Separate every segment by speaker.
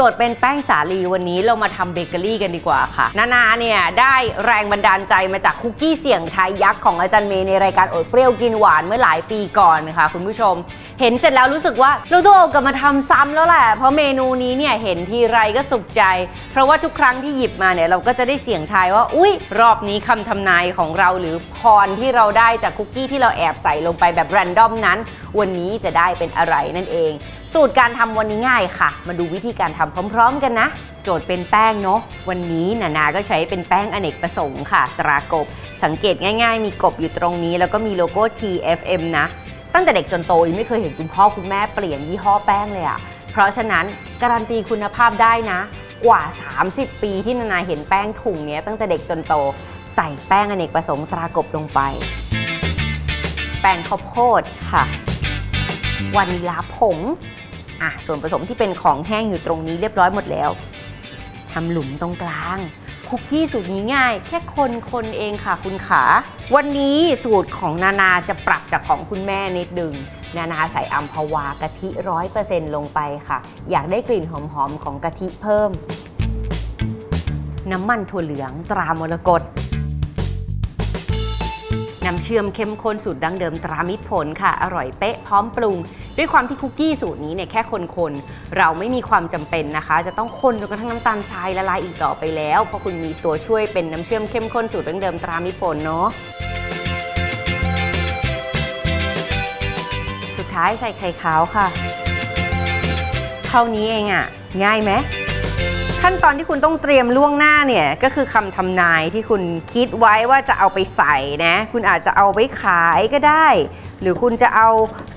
Speaker 1: จทย์เป็นแป้งสาลีวันนี้เรามาทำเบเกอรี่กันดีกว่าค่ะ นานาเนี่ยได้แรงบันดาลใจมาจากคุกกี้เสี่ยงไทยยักษ์ของอาจารย์เมย์ในรายการอดเปรี้ยวกินหวานเมื่อหลายปีก่อนค่ะคุณผู้ชม เห็นเสร็จแล้วรู้สึกว่าเราต้องเอากลับมาทำซ้ำแล้วแหละ เพราะเมนูนี้เนี่ยเห็นทีไรก็สุขใจ เพราะว่าทุกครั้งที่หยิบมาเนี่ยเราก็จะได้เสี่ยงทายว่า อุ้ยรอบนี้คำทำนายของเราหรือพรที่เราได้จากคุกกี้ที่เราแอบใส่ลงไปแบบแรนดอมนั้น วันนี้จะได้เป็นอะไรนั่นเอง สูตรการทำวันนี้ง่ายค่ะ มาดูวิธีการทำพร้อม ๆ กันนะ โจทย์เป็นแป้งเนาะ วันนี้นานาก็ใช้เป็นแป้งอเนกประสงค์ค่ะ ตรากบ สังเกตง่าย ๆ มีกบอยู่ตรงนี้ แล้วก็มีโลโก้ TFM นะ ตั้งแต่เด็กจนโตยังไม่เคยเห็นคุณพ่อคุณแม่เปลี่ยนยี่ห้อแป้งเลยอะเพราะฉะนั้นการันตีคุณภาพได้นะ กว่า 30 ปีที่นานาเห็นแป้งถุงนี้ตั้งแต่เด็กจนโต ใส่แป้งอเนกประสงค์ตรากบลงไป แป้งข้าวโพดค่ะ วานิลาผงอะส่วนผสมที่เป็นของแห้งอยู่ตรงนี้เรียบร้อยหมดแล้วทำหลุมตรงกลางคุกกี้สูตรนี้ง่าย แค่คนคนเองค่ะคุณขา วันนี้สูตรของนานาจะปรับจากของคุณแม่นิดดึง นานาใส่อัมพวากะทิร้อยเปอร์เซ็นต์ลงไปค่ะ อยากได้กลิ่นหอมๆของกะทิเพิ่ม น้ำมันถั่วเหลืองตรามรกต เชื่อมเข้มข้นสูตรดั้งเดิมตรามิตรผลค่ะ อร่อยเป๊ะพร้อมปรุง ด้วยความที่คุกกี้สูตรนี้เนี่ยแค่คนๆ เราไม่มีความจำเป็นนะคะ จะต้องคนจนกระทั่งน้ำตาลทรายละลายอีกต่อไปแล้ว เพราะคุณมีตัวช่วยเป็นน้ำเชื่อมเข้มข้นสูตรดั้งเดิมตรามิตรผลเนาะสุดท้ายใส่ไข่ขาวค่ะเท่านี้เองอะ่ะ ง่ายไหม ขั้นตอนที่คุณต้องเตรียมล่วงหน้าเนี่ยก็คือคำทำนายที่คุณคิดไว้ว่าจะเอาไปใส่นะ คุณอาจจะเอาไว้ขายก็ได้ หรือคุณจะเอา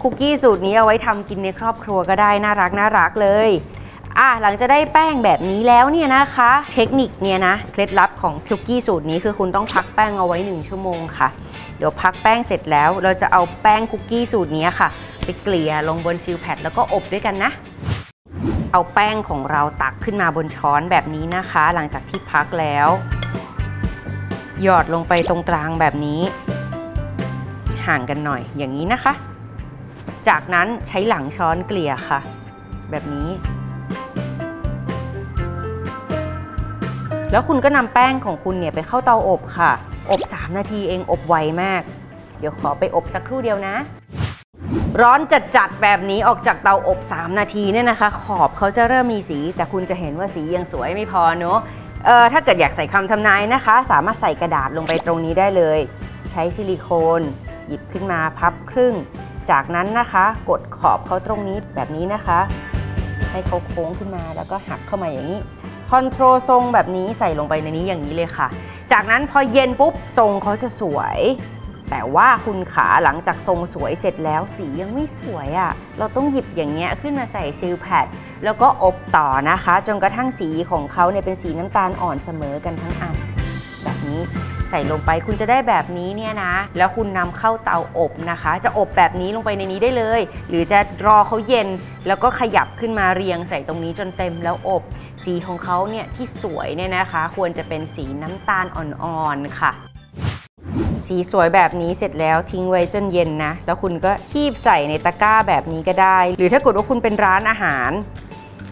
Speaker 1: คุกกี้สูตรนี้เอาไว้ทำกินในครอบครัวก็ได้น่ารักน่ารักเลยอะหลังจะได้แป้งแบบนี้แล้วเนี่ยนะคะ เทคนิคเนี่ยนะเคล็ดลับของคุกกี้สูตรนี้คือคุณต้องพักแป้งเอาไว้ 1 ชั่วโมงค่ะ เดี๋ยวพักแป้งเสร็จแล้ว เราจะเอาแป้งคุกกี้สูตรนี้ค่ะ ไปเกลี่ยลงบนซิลแพดแล้วก็อบด้วยกันนะ เอาแป้งของเราตักขึ้นมาบนช้อนแบบนี้นะคะ หลังจากที่พักแล้ว หยอดลงไปตรงกลางแบบนี้ ห่างกันหน่อยอย่างนี้นะคะ จากนั้นใช้หลังช้อนเกลี่ยค่ะ แบบนี้ แล้วคุณก็นำแป้งของคุณเนี่ยไปเข้าเตาอบค่ะ อบ 3 นาทีเองอบไวมาก เดี๋ยวขอไปอบสักครู่เดียวนะ ร้อนจัดๆแบบนี้ออกจากเตาอบ 3 นาทีเนี่ยนะคะ ขอบเขาจะเริ่มมีสี แต่คุณจะเห็นว่าสียังสวยไม่พอเนอะเออถ้าเกิดอยากใส่คำทำนายนะคะ สามารถใส่กระดาษลงไปตรงนี้ได้เลย ใช้ซิลิโคน หยิบขึ้นมาพับครึ่ง จากนั้นนะคะ กดขอบเขาตรงนี้แบบนี้นะคะ ให้เขาโค้งขึ้นมาแล้วก็หักเข้ามาอย่างนี้ control ทรงแบบนี้ใส่ลงไปในนี้อย่างนี้เลยค่ะ จากนั้นพอเย็นปุ๊บทรงเขาจะสวย แต่ว่าคุณขาหลังจากทรงสวยเสร็จแล้วสียังไม่สวยอะ่ะ เราต้องหยิบอย่างเงี้ยขึ้นมาใส่ Silpatแล้วก็อบต่อนะคะ จนกระทั่งสีของเขาเนี่ยเป็นสีน้ำตาลอ่อนเสมอกันทั้งอัน แบบนี้ใส่ลงไปคุณจะได้แบบนี้เนี่ยนะ แล้วคุณนำเข้าเตาอบนะคะ จะอบแบบนี้ลงไปในนี้ได้เลย หรือจะรอเขาเย็น แล้วก็ขยับขึ้นมาเรียงใส่ตรงนี้จนเต็มแล้วอบ สีของเขาเนี่ยที่สวยเนี่ยนะคะ ควรจะเป็นสีน้ำตาลอ่อนๆค่ะ สีสวยแบบนี้เสร็จแล้วทิ้งไว้จนเย็นนะ แล้วคุณก็คีบใส่ในตะกร้าแบบนี้ก็ได้ หรือถ้าเกิดว่าคุณเป็นร้านอาหาร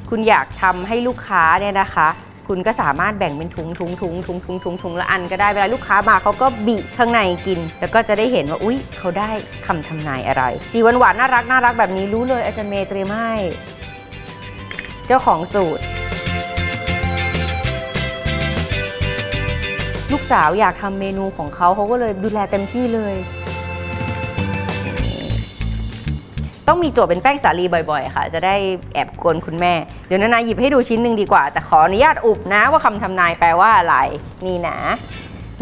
Speaker 1: คุณอยากทำให้ลูกค้าเนี่ยนะคะ คุณก็สามารถแบ่งเป็นถุงถุงถุงถุงถุงถุงถุงละอันก็ได้เวลาลูกค้ามาเขาก็บีข้างในกิน แล้วก็จะได้เห็นว่าอุ๊ยเขาได้คำทำนายอะไร สีหวานหวานๆน่ารักน่ารักแบบนี้รู้เลยอาจารย์เมย์เตรียมให้เจ้าของสูตร ลูกสาวอยากทำเมนูของเขาเขาก็เลยดูแลเต็มที่เลย ต้องมีโจทย์เป็นแป้งสาลีบ่อยๆ ค่ะ จะได้แอบกวนคุณแม่ เดี๋ยวนานาหยิบให้ดูชิ้นหนึ่งดีกว่า แต่ขออนุญาตอุบนะว่าคำทำนายแปลว่าอะไรนี่นะ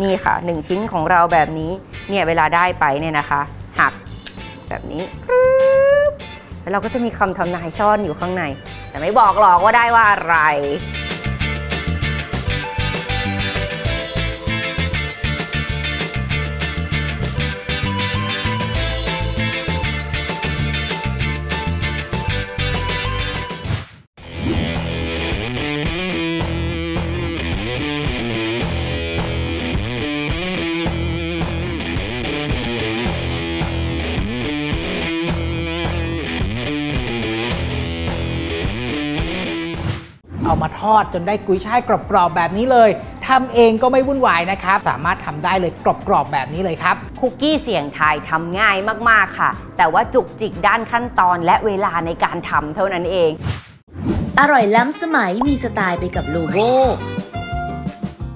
Speaker 1: นี่ค่ะหนึ่งชิ้นของเราแบบนี้ เนี่ยเวลาได้ไปเนี่ยนะคะ หักแบบนี้แล้วเราก็จะมีคำทำนายซ่อนอยู่ข้างใน แต่ไม่บอกหรอกว่าได้ว่าอะไร
Speaker 2: เอามาทอดจนได้กุยช่ายกรอบๆแบบนี้เลยทำเองก็ไม่วุ่นวายนะครับ สามารถทำได้เลยกรอบๆแบบนี้เลยครับ
Speaker 1: คุกกี้เสี่ยงทายทำง่ายมากๆค่ะ แต่ว่าจุกจิกด้านขั้นตอนและเวลาในการทำเท่านั้นเอง
Speaker 3: อร่อยล้ำสมัยมีสไตล์ไปกับโลโบ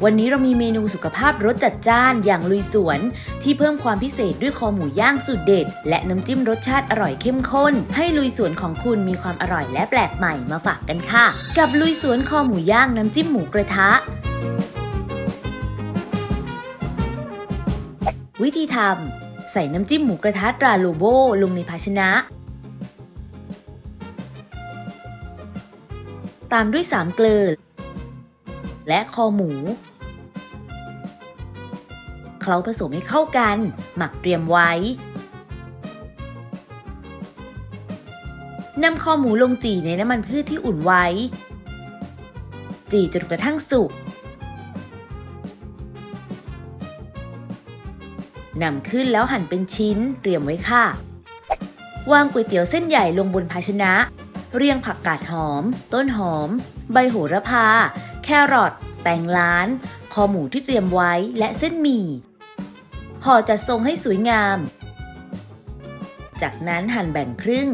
Speaker 3: วันนี้เรามีเมนูสุขภาพรสจัดจ้านอย่างลุยสวน ที่เพิ่มความพิเศษด้วยคอหมูย่างสูตรเด็ด และน้ำจิ้มรสชาติอร่อยเข้มข้น ให้ลุยสวนของคุณมีความอร่อยและแปลกใหม่มาฝากกันค่ะ กับลุยสวนคอหมูย่างน้ำจิ้มหมูกระทะ วิธีทำใส่น้ำจิ้มหมูกระทะตราโลโบลงในภาชนะตามด้วยสามเกลือและคอหมู เคล้าผสมให้เข้ากัน หมักเตรียมไว้นำคอหมูลงจี่ในน้ำมันพืชที่อุ่นไว้ จี่จนกระทั่งสุกนำขึ้นแล้วหั่นเป็นชิ้นเตรียมไว้ค่ะ วางก๋วยเตี๋ยวเส้นใหญ่ลงบนภาชนะ เรียงผักกาดหอม ต้นหอม ใบโหระพา แครอท แตงล้าน คอหมูที่เตรียมไว้และเส้นหมี่ ห่อจัดทรงให้สวยงาม จากนั้นหั่นแบ่งครึ่ง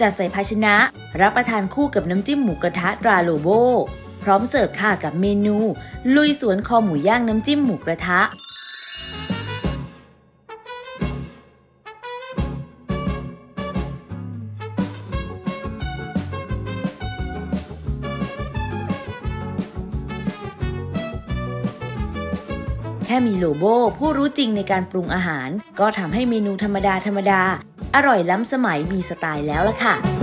Speaker 3: จัดใส่ภาชนะ รับประทานคู่กับน้ำจิ้มหมูกระทะตราโลโบ พร้อมเสิร์ฟค่ะกับเมนู ลุยสวนคอหมูย่างน้ำจิ้มหมูกระทะ ค่มีโลโบผู้รู้จริงในการปรุงอาหาร ก็ทำให้เมนูธรรมดาธรรมดา อร่อยล้ำสมัยมีสไตล์แล้วล่ะค่ะ